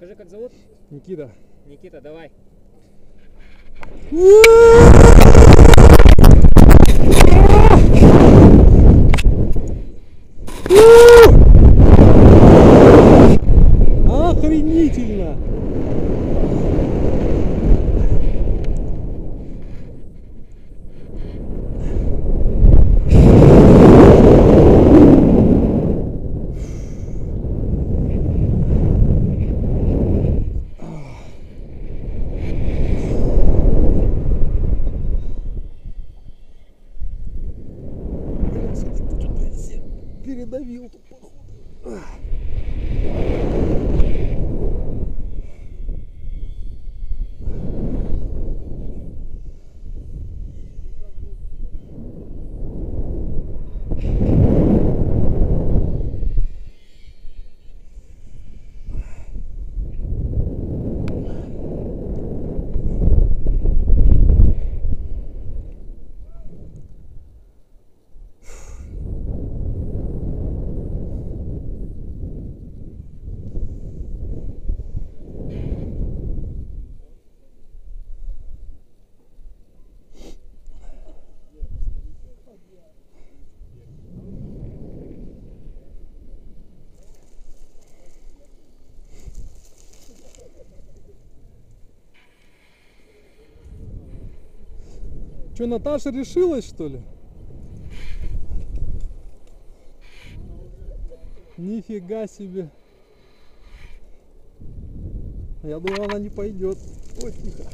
Скажи, как зовут? Никита. Никита, давай. Охренительно! Передавил тут походу. Че, Наташа решилась, что ли? Нифига себе. Я думал, она не пойдет. Ой, тихо.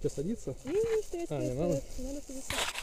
Что, садиться? Не, не, стоять, А, стоять, не надо? стоять.